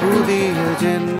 부디해진